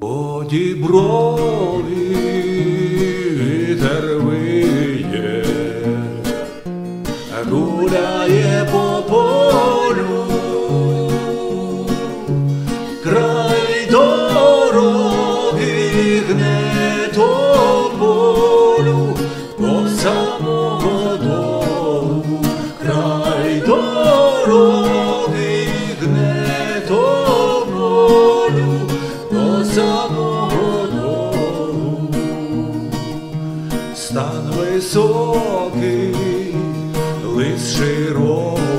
По діброві вітер виє, гуляє по гне полю до самого долу, край дороги гне до самого долу. Стан високий, лис широкий,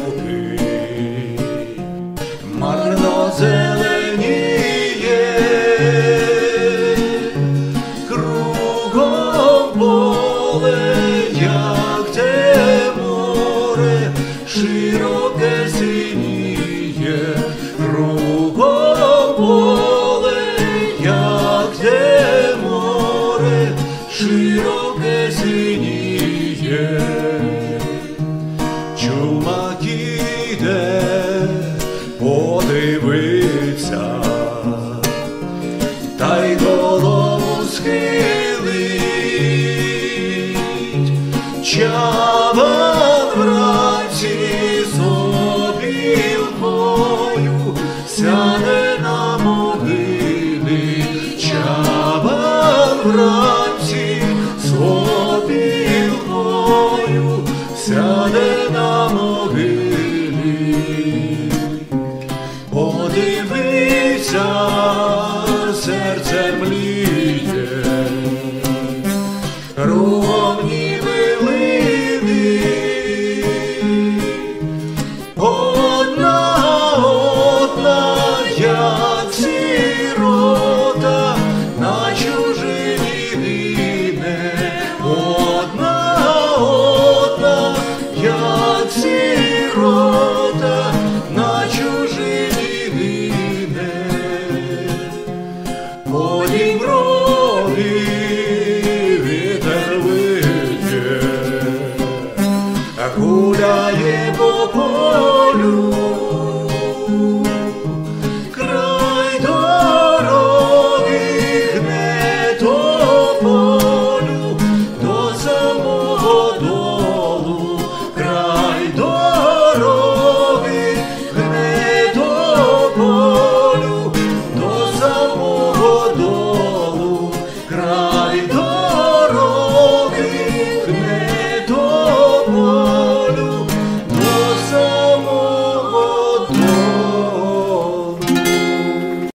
широке синіє, кругом поле, як те море, широке синіє. Чумак іде подивиться, та й голову схилить, вранці собі сяде на могилі, подивися, серце краєво полю, край дороги не до до самого долу, край дороги не до до самого долу, край.